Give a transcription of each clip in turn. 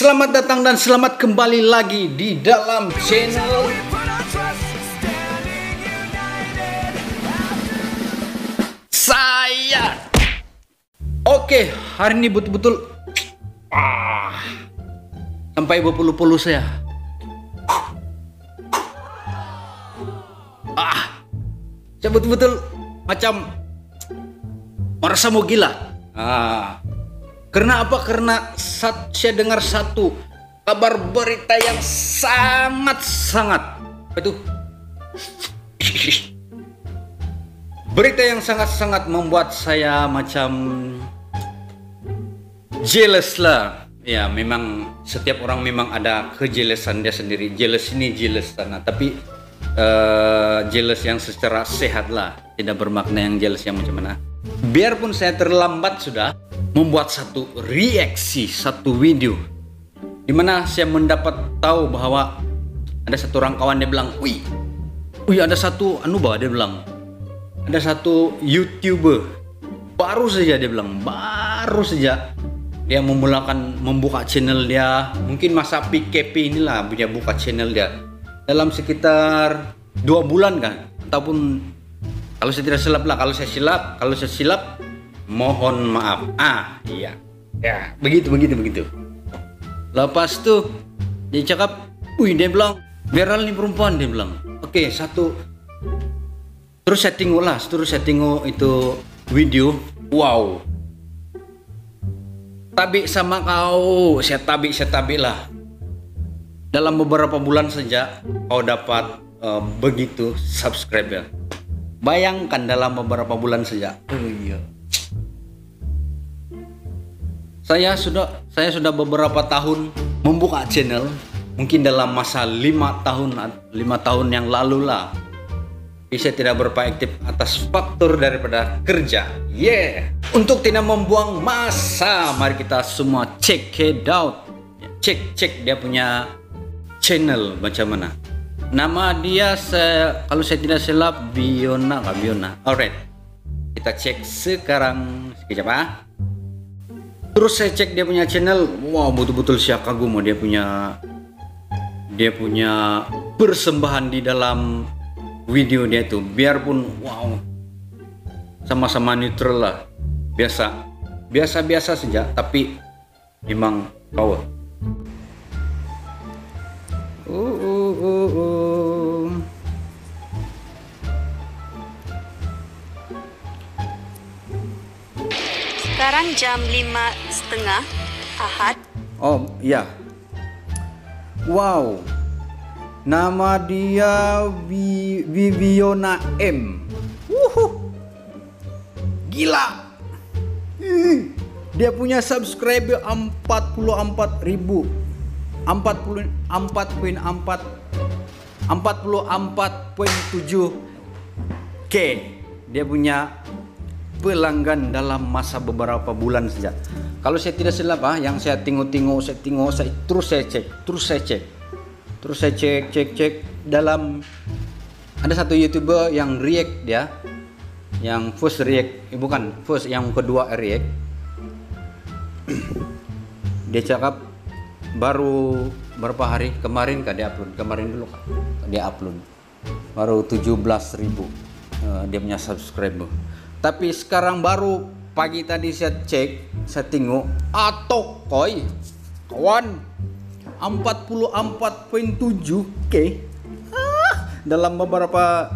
Selamat datang dan selamat kembali lagi di dalam channel saya. Oke, hari ini betul-betul ah, sampai berpuluh-puluh saya. Ah, saya betul-betul macam merasa mau gila. Ah, karena apa? Karena saat saya dengar satu kabar berita yang sangat-sangat itu berita yang sangat-sangat membuat saya macam jealous lah. Ya, memang setiap orang memang ada kejelesan dia sendiri. Jealous ini jealous sana, tapi uh, jealous yang secara sehat lah, tidak bermakna yang jealous yang macam mana. Biarpun saya terlambat sudah membuat satu reaksi, satu video di mana saya mendapat tahu bahwa ada satu orang kawan dia bilang, "Wih, wih ada satu anu bah dia bilang, ada satu youtuber baru saja dia bilang, baru saja dia memulakan membuka channel dia, mungkin masa PKP inilah punya buka channel dia dalam sekitar dua bulan kan, ataupun kalau saya tidak silap lah, kalau saya silap, kalau saya silap mohon maaf. Ah, iya. Ya, begitu begitu begitu. Lepas tuh dia cakap, "Wih, dia bilang, viral nih perempuan," dia bilang. Oke, satu terus saya tengok lah, terus saya tengok itu video. Wow. Tabik sama kau, saya tabik, saya tabik lah. Dalam beberapa bulan saja kau dapat uh, begitu subscriber. Bayangkan dalam beberapa bulan saja. Oh Saya sudah saya sudah beberapa tahun membuka channel. Mungkin dalam masa lima tahun lima tahun yang lalu lah. Bisa tidak berproaktif atas faktor daripada kerja. Yeah. Untuk tidak membuang masa, mari kita semua check it out. Cek cek dia punya channel macam mana. Nama dia saya kalau saya tidak silap Biona kah Biona. Alright. Kita cek sekarang sekejap ah. Terus saya cek dia punya channel. Wow, betul-betul saya kagum dia punya dia punya persembahan di dalam video dia tuh. Biarpun wow sama-sama neutral lah. Biasa. Biasa-biasa saja tapi memang power. Uh, uh, uh, uh. Sekarang jam lima setengah Ahad. Oh iya. Wow. Nama dia Vi Viviona M. Wuhu. Gila. Dia punya subscriber 44 ribu. 44 4.4 44.7 K. Dia punya pelanggan dalam masa beberapa bulan saja. Kalau saya tidak silap ah, yang saya tengok-tengok, saya tengok, saya terus saya cek, terus saya cek, terus saya cek, cek, cek. Dalam ada satu youtuber yang react dia, yang first react, eh, bukan first, yang kedua react. dia cakap baru berapa hari? Kemarin kah dia upload? Kemarin dulu kah dia upload? Baru 17.000 ribu uh, dia punya subscriber tapi sekarang baru pagi tadi saya cek saya tengok atau koi. Kawan 44.7 k. Ah, dalam beberapa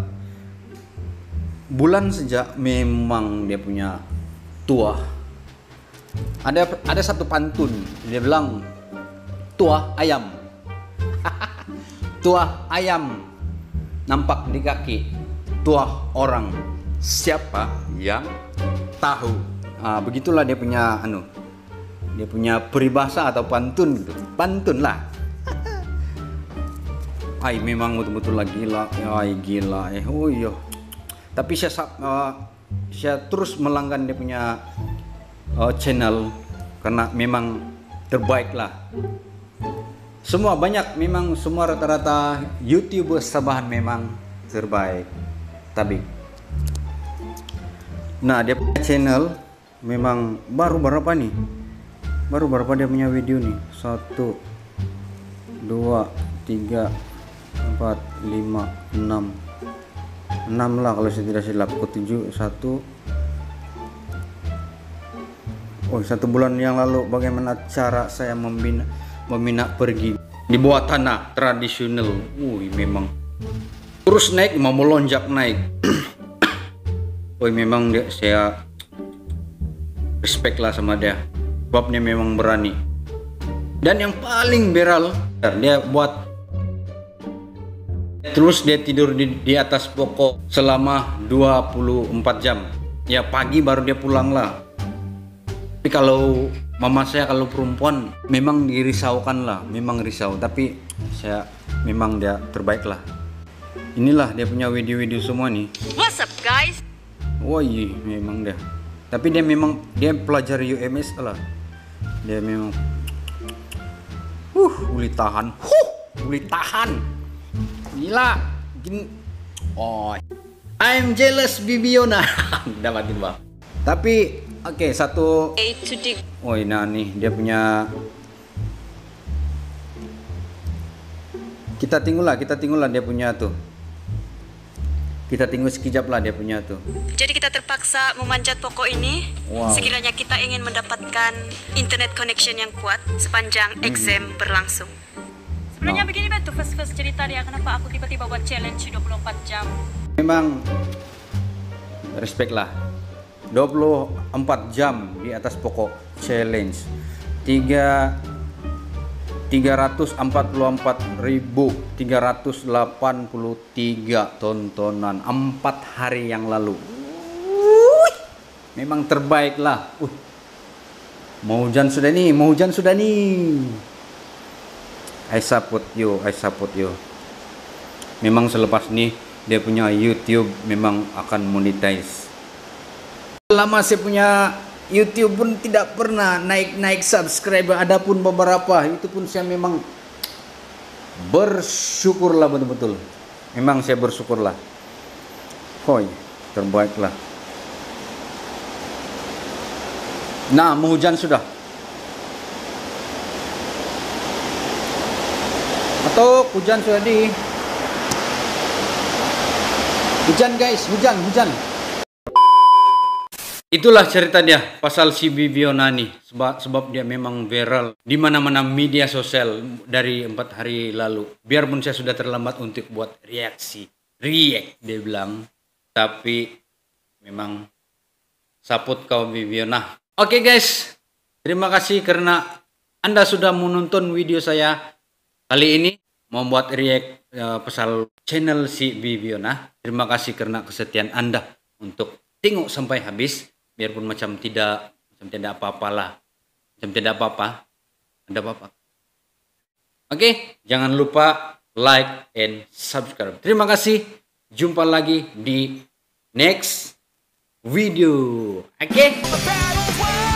bulan sejak memang dia punya tua. Ada ada satu pantun dia bilang tua ayam. Tua ayam. Nampak di kaki. Tua orang siapa yang tahu? Ah, begitulah dia punya anu dia punya peribahasa atau pantun gitu. Pantun lah. Ay memang betul-betul lah gila. Ay gila. Eh oh iya. Tapi saya uh, saya terus melanggan dia punya uh, channel karena memang terbaik lah. Semua banyak memang semua rata-rata youtuber Sabahan memang terbaik. Tapi nah dia punya channel memang baru berapa nih? Baru berapa dia punya video nih? Satu dua tiga empat lima enam. Enam lah kalau saya tidak silap. Ketujuh satu. Oh satu bulan yang lalu bagaimana cara saya membina membina pergi di bawah tanah tradisional? Wih memang. Terus naik mau melonjak naik wih memang dia saya respect lah sama dia. Sebabnya memang berani. Dan yang paling viral dia buat terus dia tidur di, di atas pokok selama 24 jam. Ya pagi baru dia pulang lah. Tapi kalau mama saya kalau perempuan memang dirisaukan lah memang risau. Tapi saya memang dia terbaik lah. Inilah dia punya video-video semua nih. What's up guys? Wah iya memang dia tapi dia memang dia pelajar UMS lah. Dia memang uh uli tahan. Huh uli tahan. Gila. Gini. Oh I'm jealous Bibiona. Dapatin bang tapi oke satu. To dig. oh nah nih dia punya. Kita tinggal lah kita tinggal lah dia punya tuh kita tinggal sekejap lah dia punya tuh Jadi kita terpaksa memanjat pokok ini Wow. sekiranya kita ingin mendapatkan internet connection yang kuat sepanjang exam berlangsung. Sebenarnya Oh. begini Beb, tuh first-first cerita dia kenapa aku tiba-tiba buat challenge 24 jam. memang respect lah 24 jam di atas pokok challenge 3 344.383 tontonan. 4 hari yang lalu. Memang terbaik lah. Uh, mau hujan sudah nih mau hujan sudah nih. I support you I support you memang selepas ini dia punya YouTube memang akan monetize. Lama saya punya YouTube pun tidak pernah naik-naik subscriber. Adapun beberapa itu pun saya memang bersyukurlah betul-betul. Memang saya bersyukurlah. Hoi, terbaiklah. Nah, mau hujan sudah. Atau hujan sudah di Hujan guys, hujan, hujan. Itulah cerita dia pasal si Bibionani sebab sebab dia memang viral di mana-mana media sosial dari empat hari lalu. Biarpun saya sudah terlambat untuk buat reaksi, react dia bilang, tapi memang saput kau Bibiona. Oke guys, terima kasih karena anda sudah menonton video saya kali ini membuat react eh, pasal channel si Bibiona. Terima kasih karena kesetiaan Anda untuk tengok sampai habis biarpun macam tidak macam tidak apa-apalah. Macam tidak apa-apa. Ada apa-apa. Oke, jangan lupa like and subscribe. Terima kasih. Jumpa lagi di next video. Oke? Won.